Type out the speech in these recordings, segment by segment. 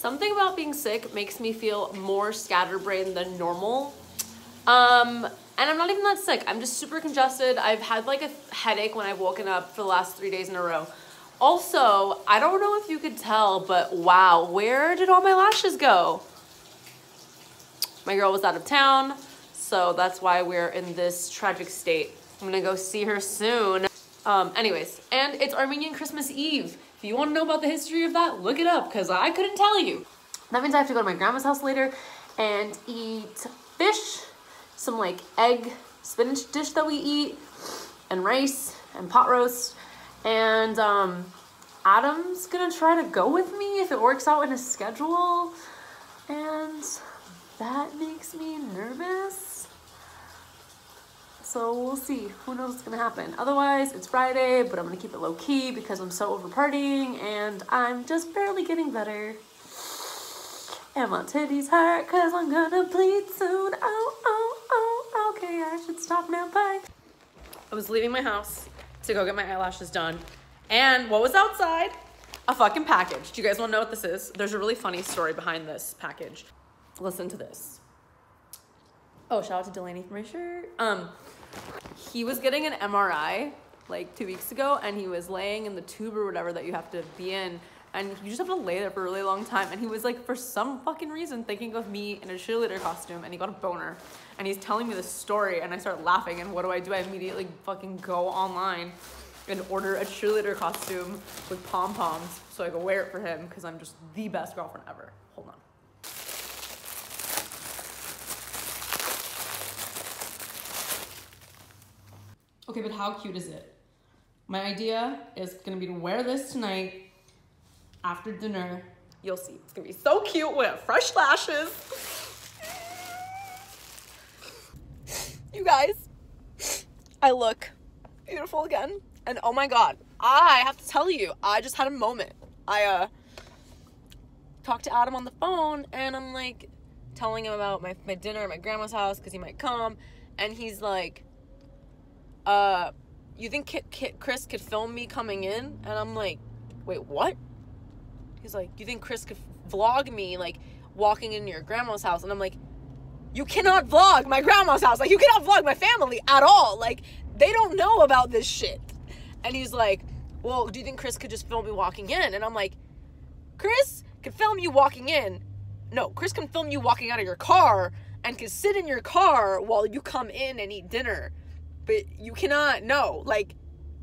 Something about being sick makes me feel more scatterbrained than normal. Um, and I'm not even that sick. I'm just super congested. I've had like a headache when I've woken up for the last three days in a row. Also, I don't know if you could tell, but wow, where did all my lashes go? My girl was out of town, so that's why we're in this tragic state. I'm gonna go see her soon. Um, anyways, and it's Armenian Christmas Eve. If you want to know about the history of that, look it up because I couldn't tell you. That means I have to go to my grandma's house later and eat fish, some like egg spinach dish that we eat, and rice and pot roast. And um, Adam's gonna try to go with me if it works out in his schedule. And that makes me nervous. So we'll see. Who knows what's gonna happen. Otherwise, it's Friday, but I'm gonna keep it low key because I'm so over partying and I'm just barely getting better. And my titties hurt because I'm gonna bleed soon. Oh, oh, oh, okay, I should stop now. Bye. I was leaving my house to go get my eyelashes done. And what was outside? A fucking package. Do you guys wanna know what this is? There's a really funny story behind this package. Listen to this. Oh, shout out to Delaney for my shirt. Um, he was getting an MRI like two weeks ago and he was laying in the tube or whatever that you have to be in and you just have to lay there for a really long time. And he was like for some fucking reason thinking of me in a cheerleader costume and he got a boner. And he's telling me this story and I start laughing and what do I do? I immediately fucking go online and order a cheerleader costume with pom-poms so I can wear it for him because I'm just the best girlfriend ever. Hold on Okay, but how cute is it? My idea is gonna be to wear this tonight after dinner. You'll see. It's gonna be so cute with fresh lashes. You guys, I look beautiful again. And oh my god, I have to tell you, I just had a moment. I uh talked to Adam on the phone and I'm like telling him about my, my dinner at my grandma's house because he might come. And he's like, uh, you think Kit, Kit, Chris could film me coming in? And I'm like, wait, what? He's like, you think Chris could vlog me, like, walking into your grandma's house? And I'm like, you cannot vlog my grandma's house. Like, you cannot vlog my family at all. Like, they don't know about this shit. And he's like, well, do you think Chris could just film me walking in? And I'm like, Chris could film you walking in. No, Chris can film you walking out of your car and can sit in your car while you come in and eat dinner but you cannot no like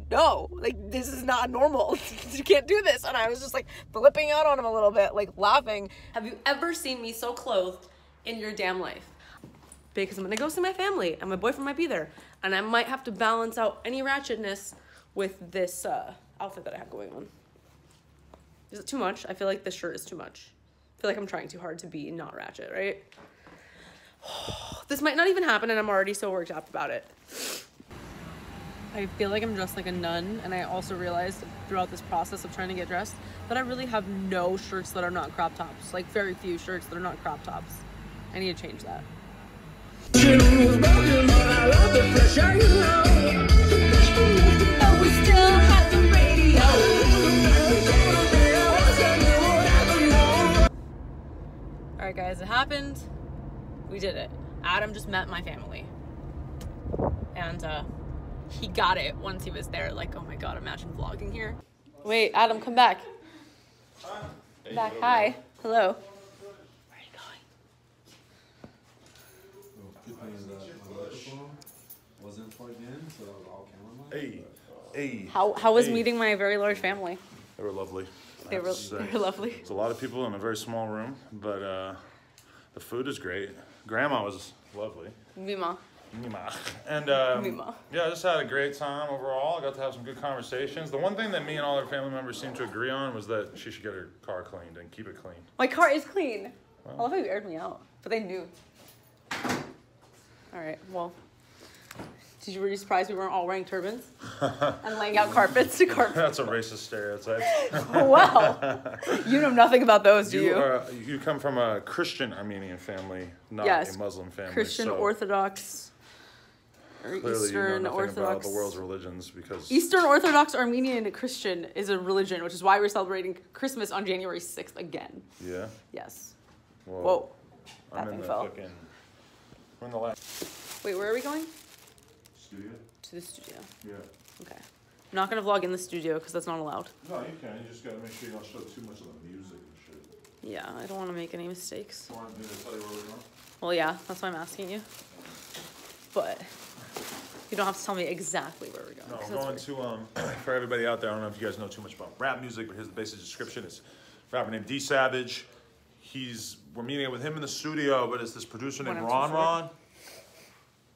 no like this is not normal. You can't do this. And i was just like flipping out on him a little bit like laughing. Have you ever seen me so clothed in your damn life? Because i'm gonna go see my family and my boyfriend might be there and i might have to balance out any ratchetness with this uh, outfit that i have going on. Is it too much? I feel like this shirt is too much. I feel like i'm trying too hard to be not ratchet right? This might not even happen and i'm already so worked up about it I feel like I'm dressed like a nun, and I also realized throughout this process of trying to get dressed that I really have no shirts that are not crop tops. Like, very few shirts that are not crop tops. I need to change that. Alright, guys, it happened. We did it. Adam just met my family. And, uh, he got it once he was there. Like, oh my god, imagine vlogging here. Wait, Adam, come back. Come back. Hi. Hello. Where are you going? Hey, hey. How how was hey. meeting my very large family? They were lovely. They were, they were lovely. It's a lot of people in a very small room, but uh, the food is great. Grandma was lovely. Mima. Mima. And um, Mima. yeah, I just had a great time overall. I got to have some good conversations. The one thing that me and all our family members seemed to agree on was that she should get her car cleaned and keep it clean. My car is clean. Well, I love how you aired me out, but they knew. All right, well. Did you were you surprised we weren't all wearing turbans and laying out carpets to carpet? That's a racist stereotype. wow, you know nothing about those, do you? You, are, you come from a Christian Armenian family, not yes, a Muslim family. Christian so. Orthodox or Clearly, Eastern you know nothing about Orthodox. the world's religions because Eastern Orthodox Armenian Christian is a religion, which is why we're celebrating Christmas on January 6th again. yeah. Yes. Whoa. Whoa. I'm in thing the fell. fucking. We're in the last Wait, where are we going? studio. To the studio. Yeah. Okay. I'm not gonna vlog in the studio because that's not allowed. No, you can. You just gotta make sure you don't show too much of the music and shit. Yeah, I don't want to make any mistakes. Want me to tell you where we're going? Well, yeah, that's why I'm asking you. But you don't have to tell me exactly where we're going. No, 'cause we're that's going weird. to um for everybody out there. I don't know if you guys know too much about rap music, but here's the basic description: it's a rapper named D Savage. He's we're meeting up with him in the studio, but it's this producer named Ron. Ron.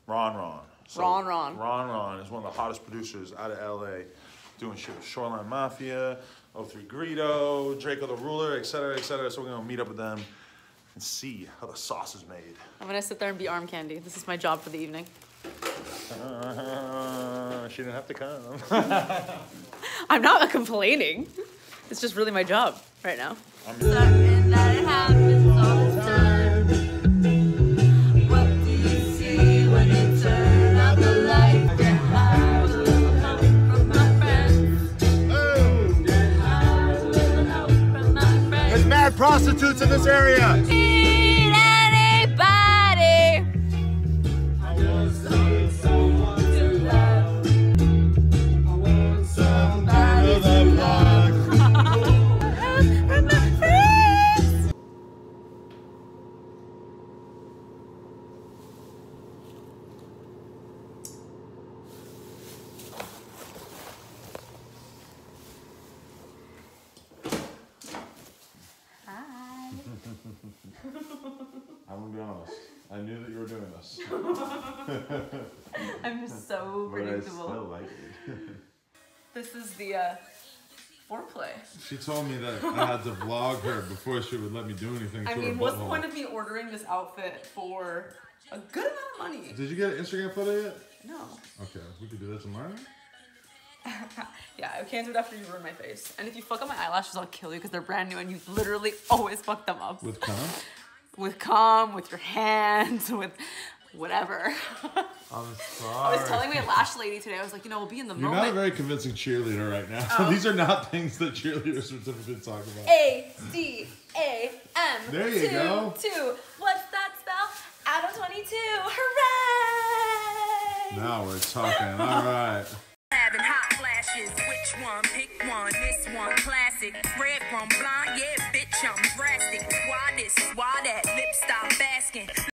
Ron Ron. Ron Ron. Ron Ron is one of the hottest producers out of LA, doing shit with Shoreline Mafia, O3 Greedo, Drakeo the Ruler, et cetera, et cetera. So we're gonna meet up with them and see how the sauce is made. I'm gonna sit there and be arm candy. This is my job for the evening. Uh, she didn't have to come. I'm not complaining. It's just really my job right now. I'm Certain that it I'm gonna be honest. I knew that you were doing this. I'm so predictable. like it. This is the uh, foreplay. She told me that I had to vlog her before she would let me do anything I to mean, her what's the butthole. point of me ordering this outfit for a good amount of money? Did you get an Instagram photo yet? No. Okay, we could do that tomorrow. Yeah, I can't do it after you ruin my face. And if you fuck up my eyelashes, I'll kill you because they're brand new and you literally always fuck them up. With cum? With cum, with your hands, with whatever. I'm sorry. I was telling my lash lady today, I was like, you know, we'll be in the moment. You're not a very convincing cheerleader right now. Oh. These are not things that cheerleaders would typically talk about. A C A M. There you two, go. Two. What's that spell? Adam 22. Hooray! Now we're talking. All right one? Pick one. This one classic. Red one blind. Yeah, bitch, I'm drastic. Why this? Why that? Lip stop asking.